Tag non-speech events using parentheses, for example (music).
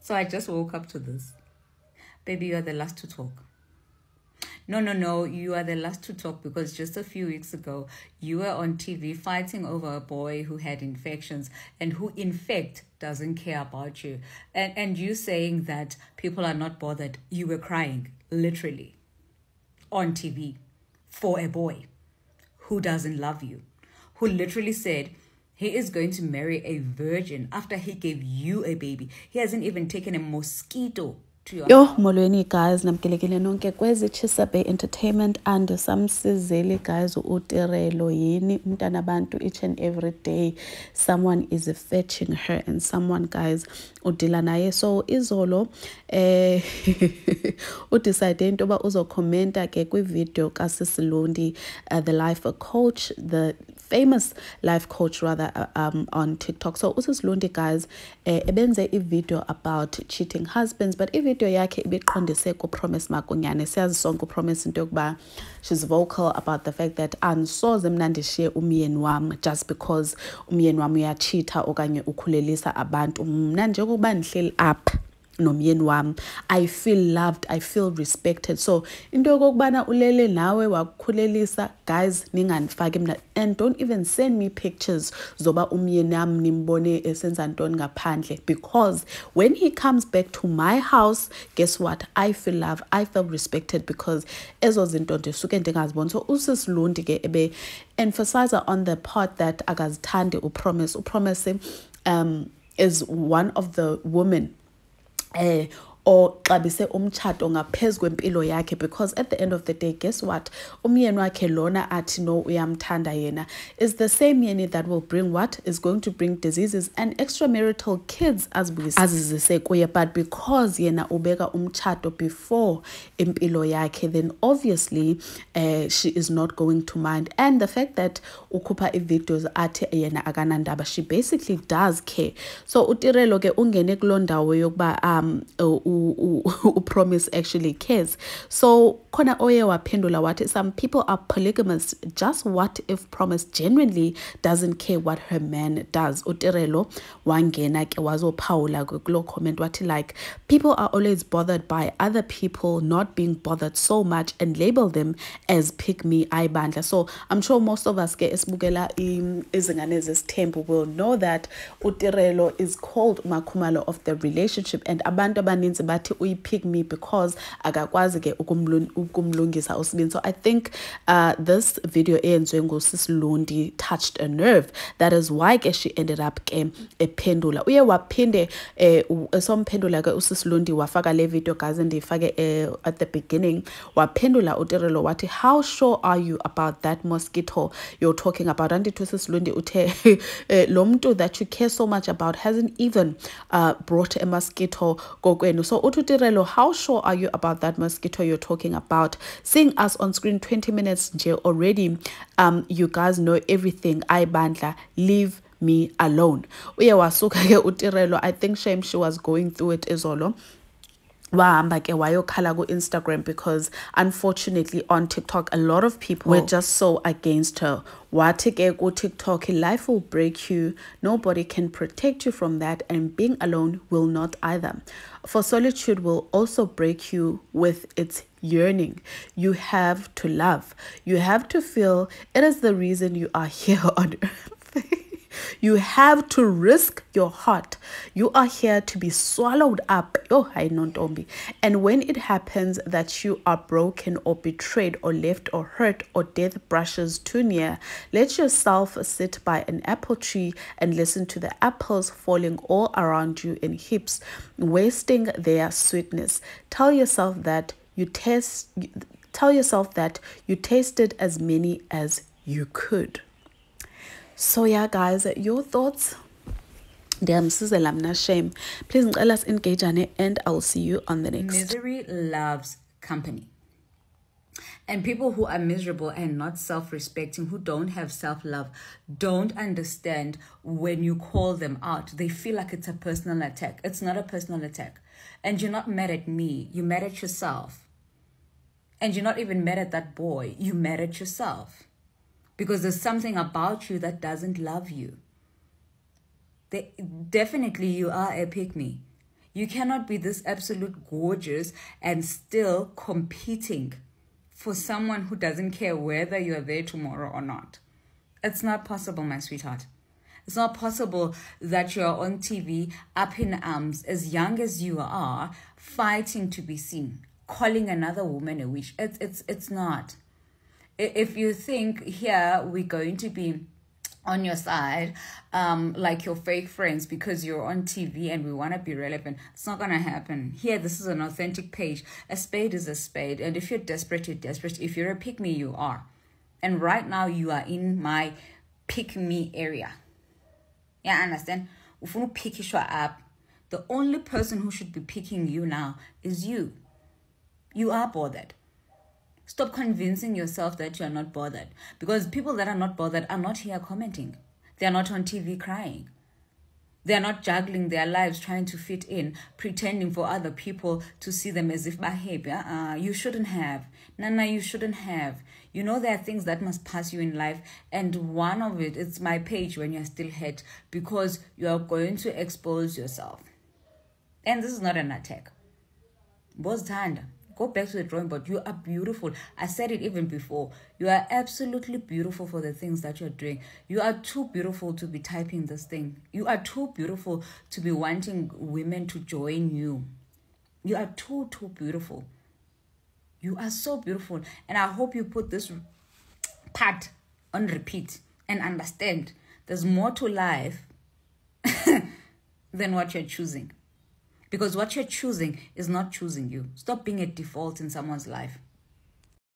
So I just woke up to this. Baby, you are the last to talk. No, no, no, you are the last to talk because just a few weeks ago you were on TV fighting over a boy who had infections and who, in fact, doesn't care about you. And, and you saying that people are not bothered, you were crying, literally, on TV for a boy who doesn't love you, who literally said, he is going to marry a virgin after he gave you a baby. He hasn't even taken a mosquito to your. Yo, molweni guys, namkelekile nonke. Kwezitshisa Bhe Entertainment and samsizele guys utirelo yini? Umntana bantu each and every day. Someone is fetching her and someone guys udila naye. So izolo eh (laughs) udecide into yoba uzokhomenta ke kwivideo kasisilundi uh, the life coach the famous life coach rather uh, um, on TikTok. So usisilundi guys eh, ebenze i-video about cheating husbands but ivideo yakhe ibiqondise kupromise makunyane siyazi sonke upromise into yokuba she's vocal about the fact that andisoze mna ndishiye umyeni wam just because umyeni wam uyatshitha okanye ukhulelisa abantu mna njengokuba ndihleli apha nomyeni wami. I feel loved i feel respected. So into yokokubana ulele nawe wakukhulelisa guys ningandifaki mna. And don't even send me pictures zoba umyeni wami nimbone esenza ntoni ngaphandle. Because when he comes back to my house guess what? I feel loved i feel respected because ezo zinto ndisuke ndingaziboni. So usisilundi ke ebe emphasizer on the part that akazithandi upromise. Upromise um is one of the women eh oxabise umtshato ngaphezu kwempilo yakhe because at the end of the day guess what? Umyeni wakhe lona athi no uyamthanda yena. Is the same yeni that will bring what? Is going to bring diseases and extramarital kids azizise kuye. But because yena ubeka umtshato before impilo yakhe then obviously uh, she is not going to mind. And the fact that ukhupha i-videos athi yena akanandaba she basically does care. So utirelo ke ungene kuloo ndawo yokuba um uh, upromise actually cares. So khona oye waphendula wathi some people are polygamous just what if promise genuinely doesn't care what her man does. Utirelo wangena ke wazophawula kuloo comment wathi like people are always bothered by other people not being bothered so much and label them as pick me ayibandla so i'm sure most of us get ke esibukela izingane zesithembu will know that utirelo is called umakhumalo of the relationship and abantu abaninzi bathi uyi-pick me because akakwazi ke ukumlungisa usibini so i think uh, this video eyenziwe ngusisilundi touched a nerve. That is why ke she ended up ke ephendula. Uye waphinde um esomphendula ke usisilundi wafaka le video gaze ndiyifake uh, at the beginning. Waphendula utirelo wathi how sure are you about that mosquito you're talking about? Andithi usisilundi uthe (laughs) lo mntu that you care so much about hasn't even uh, brought a mosquito kokwenu so ututirelo how sure are you about that mosquito you're talking about? Seeing us on screen 20 minutes jail already um you guys know everything. Ayibandla leave me alone. Uye wasuka ke utirelo i think shame she was going through it izolo wahamba ke wayokhala ku-instagram because unfortunately on tiktok a lot of people were just so against her wathi ke ku-tiktok life will break you. Nobody can protect you from that and being alone will not either. For solitude will also break you with its yearning. You have to love. You have to feel it is the reason you are (laughs) here on earth you have to risk your heart. You are here to be swallowed up. Oh, I know, Tombi. And when it happens that you are broken or betrayed or left or hurt or death brushes too near, let yourself sit by an apple tree and listen to the apples falling all around you in heaps, wasting their sweetness. Tell yourself that you taste. Tell yourself that you tasted as many as you could. So yeah, guys, your thoughts? ndiyamsizela mna shame please us-engage on it and i'll see you on the next misery loves company and people who are miserable and not self respecting, who don't have self love, don't understand when you call them out. They feel like it's a personal attack. It's not a personal attack. And you're not mad at me, you're mad at yourself. And you're not even mad at that boy, you're mad at yourself because there's something about you that doesn't love you. They, definitely, you are a me. You cannot be this absolute gorgeous and still competing for someone who doesn't care whether you're there tomorrow or not. It's not possible, my sweetheart. It's not possible that you're on TV up in arms as young as you are, fighting to be seen, calling another woman a witch. It's it's it's not. If you think here we're going to be on your side, um, like your fake friends, because you're on TV and we want to be relevant. It's not to happen. Here, this is an authentic page. A spade is a spade. And if you're desperate, you're desperate. If you're a pick me, you are. And right now, you are in my pick me area. Yeah, I understand? Pick you up, the only person who should be picking you now is you. You are bothered. Stop convincing yourself that you are not bothered. Because people that are not bothered are not here commenting. They are not on TV crying. They are not juggling their lives trying to fit in, pretending for other people to see them as if behavior. Uh, you shouldn't have. Nana, you shouldn't have. You know there are things that must pass you in life, and one of it is my page when you're still hurt because you are going to expose yourself. And this is not an attack. Both hand. Go back to the drawing board. You are beautiful. I said it even before. You are absolutely beautiful for the things that you're doing. You are too beautiful to be typing this thing. You are too beautiful to be wanting women to join you. You are too, too beautiful. You are so beautiful. And I hope you put this part on repeat and understand there's more to life (laughs) than what you're choosing. Because what you're choosing is not choosing you. Stop being a default in someone's life.